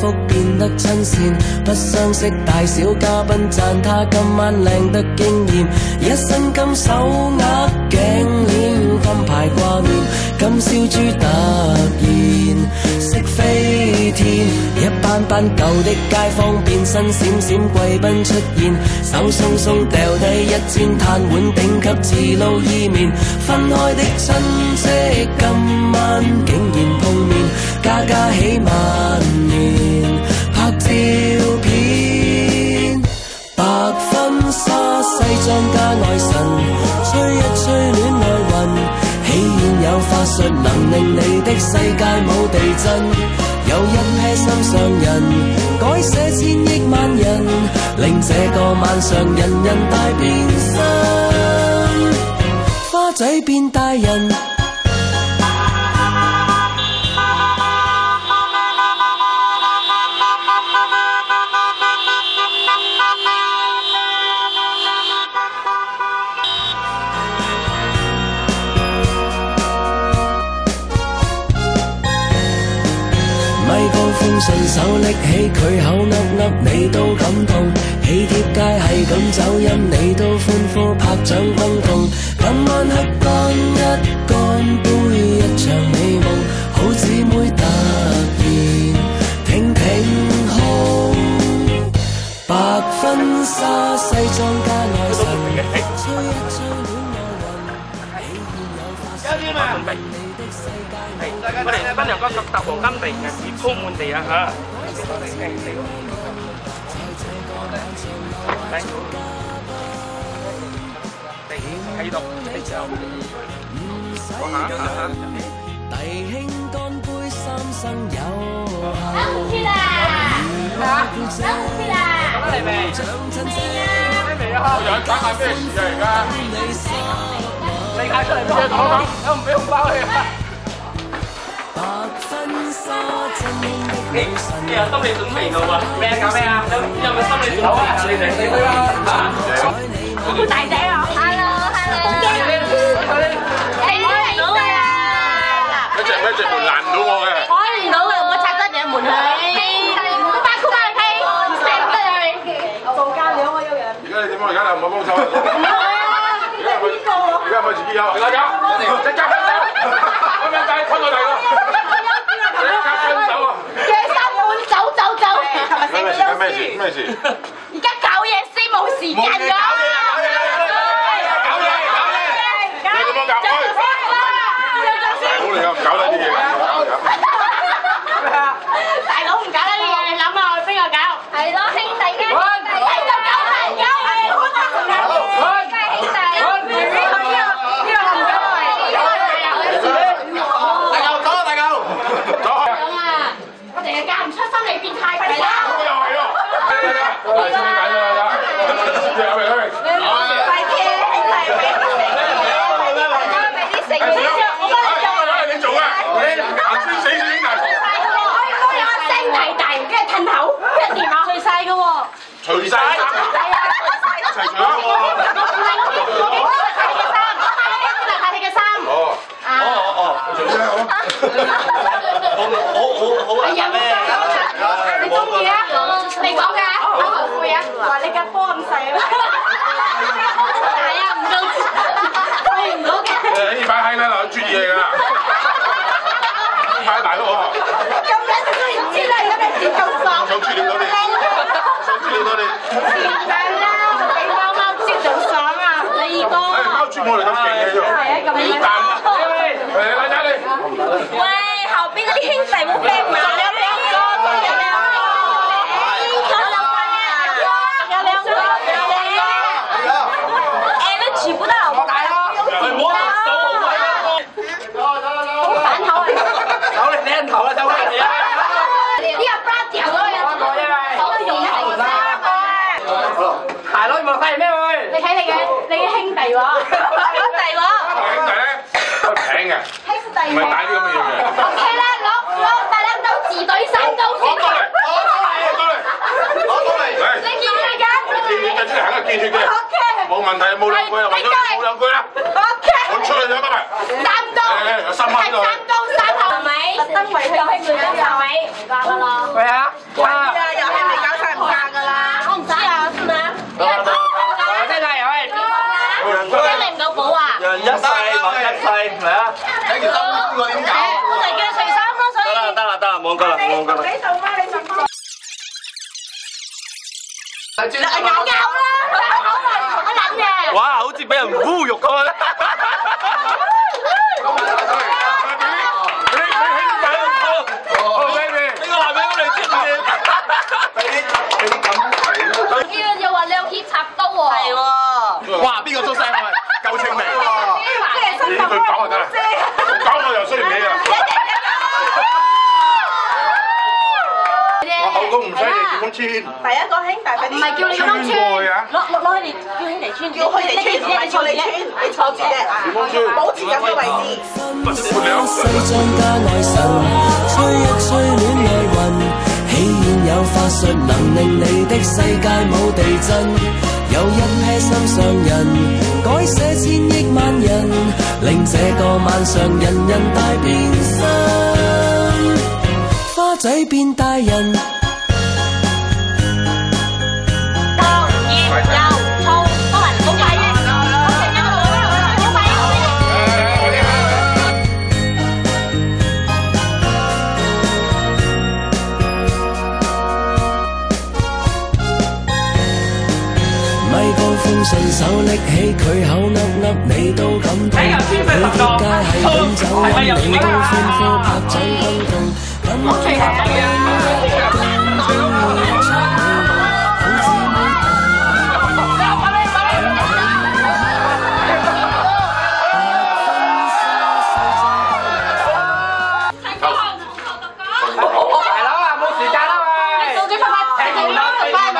福，變得親善，不相識大小嘉賓讚他今晚靚得惊艳，一身金手握頸鏈金牌挂面，金燒豬突然識飛天，一班班舊的街坊變身閃閃貴賓出現，手鬆鬆掉低一千叹碗頂級自撈意麵，分開的親戚今晚竟然碰面，家家喜萬年照片，白婚纱西裝加愛神，吹一吹戀愛運，喜宴有法術能令你的世界冇地震。有一批心上人，改寫千億萬人，令這個晚上人人大變身，花仔變大人。顺手拎起佢口噏噏，你都感动。喜帖街系咁走音，你都欢呼拍掌轰动。今晚哋分兩個十搭黃金地嘅市鋪滿地啊嚇！嚟，地喺度，喺上。哇嚇嚇！弟兄乾杯，三生有幸。打胡椒啦！嚇！打胡椒啦！講得嚟未？未啊！未啊！有人打下咩事啊？而家你嗌出嚟咩講講？有唔俾紅包你啊？你有心理準備到啊？咩搞咩啊？有有冇心理準備啊？你哋你去啦！好大隻啊！Hello hello，你開唔到㗎！一隻一隻門攔唔到我嘅。開唔到嘅，我拆得嘢門佢。都翻工翻去，唔捨得你。做家兩個有人。而家你點啊？而家你唔好幫手。唔係啊！而家係咪？自己有？大家，即刻分手！分分仔，分我哋咯！事？咩事？而家搞嘢先冇時間㗎。搞嘢！搞嘢！搞嘢！你點樣搞？大佬嚟㗎，唔搞得啲嘢㗎。大佬唔搞得啲嘢，你諗下邊個搞？係咯，兄弟嘅。係就搞係搞係，好得唔得？好，兄弟。好，呢個呢個呢個唔該嚟。大牛，走啊大牛，走。咁啊，我哋係嫁唔出心理變態㗎啦。快啲，快啲，快啲！快啲，快啲！俾啲食嘢，我幫你做。你做啊！你行先死先啊！有聲大大，跟住褪頭，跟住電話除晒嘅喎。除晒。係啊，一齊除啊！唔係我見我見到係睇嘅衫，我買咗呢件係睇嘅衫。哦。哦哦哦，除咗好，好好好啊！咩？你中意啊？你講嘅。話你架波咁細啦！大啊，唔夠，去唔到嘅。誒呢擺閪咧，嗱專業嚟㗎，太大咯喎！咁樣都唔知啦，而家咩事咁爽？想專業嗰啲，想專業多啲。唔使啦，俾貓貓知仲爽啊！你二哥。誒貓豬我哋咁勁嘅啫。係啊，咁樣。誒大家你。喂，後邊嗰啲兄弟好靚嘛？兄弟喎，兄弟喎，兄弟咧，平嘅，兄弟唔係大啲咁嘅嘢嘅。O K 啦，攞攞大兩兜自隊三兜先。攞過嚟，攞過嚟，攞過嚟，攞過嚟。你見血㗎？你見血嘅出嚟肯定見血嘅。O K。冇問題，冇兩句啊，為咗冇兩句啦。O K。我出去咗，拜拜。三刀。誒誒，有三蚊喺度。三兜三後係咪？特登為佢兄弟係咪？唔該啦。我唔識著睡衫咯，所以得啦得啦得啦，冇講啦冇講啦。你你做咩？你做咩？你知啦，咬咬啦，咬啊，我咬嘅。哇，好似俾人侮辱咁啊！第一個兄弟快啲。唔係叫你咁樣穿過去啊攞攞攞佢哋叫兄弟穿，叫佢哋穿，唔係叫你穿，你坐住啫。點樣穿？保持緊個位置。西裝加愛神，吹一吹戀愛運，喜宴有法術能令你的世界冇地震。有一批心上人，改寫千億萬人，令這個晚上人人大變身，花仔變大人。咁走，你都歡呼拍掌轟動。咁我拍緊一個早已長美夢，好姊妹大佬啊，冇時間啦喂！到咗快快，停啦，停啦，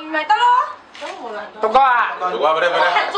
唔係得咯。獨哥啊，做啊！快啲快啲！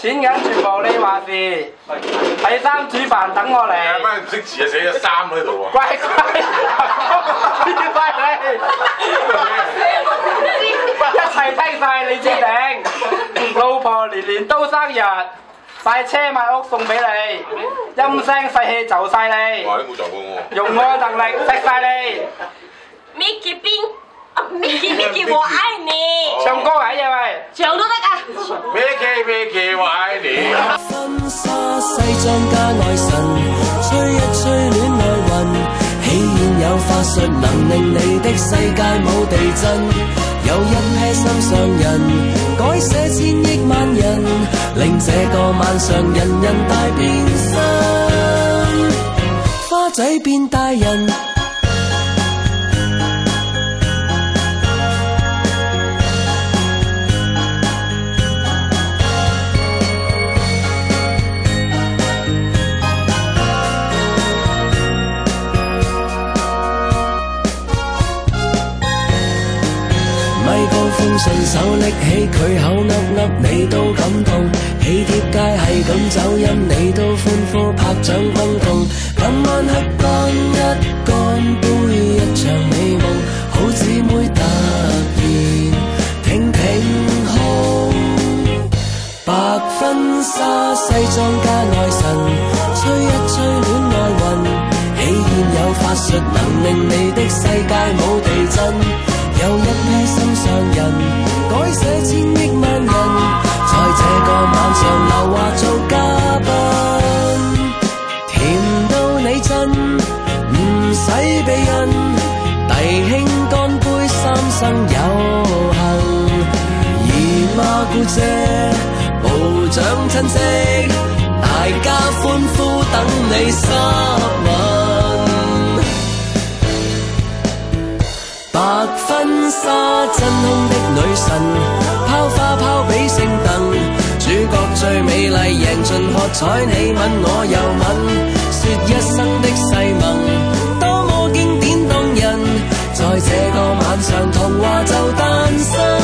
錢銀全部你話事，睇衫煮飯等我嚟。誒乜唔識字啊？寫咗三喺度喎。乖乖，乖你，一齊聽晒你決定。老婆年年都生日，買車買屋送俾你，陰聲細氣就晒你，哇！你冇做過我。用我能力食晒你。Mickey 邊？Mickey Mickey 我爱你，唱歌嘅嘢喂，唱都得啊！咩嘅咩嘅，我愛你。婚紗西裝加愛神，吹一吹戀愛運，喜宴有法術能令你的世界冇地震。有一批心上人，改寫千億萬人，令這個晚上人人大變身，花仔變大人。順手拎起佢口噏噏，你都感动。喜帖街系咁走音，你都欢呼拍掌轰动。今晚黑干一干杯，一场美梦，好姊妹突然挺挺胸。白婚纱西装加愛神，吹一吹恋爱运，喜宴有法术能令你的世界冇地震。有一批心上人，改寫千億萬人，在這個晚上留下做嘉賓，甜到你真，唔使避孕，弟兄乾杯，三生有幸。姨媽姑姐、部長親戚，大家歡呼等你濕吻。婚纱真空的女神，抛花抛比圣诞，主角最美丽，赢尽喝彩。你吻我又吻，说一生的誓盟，多么经典动人。在这个晚上，童话就诞生。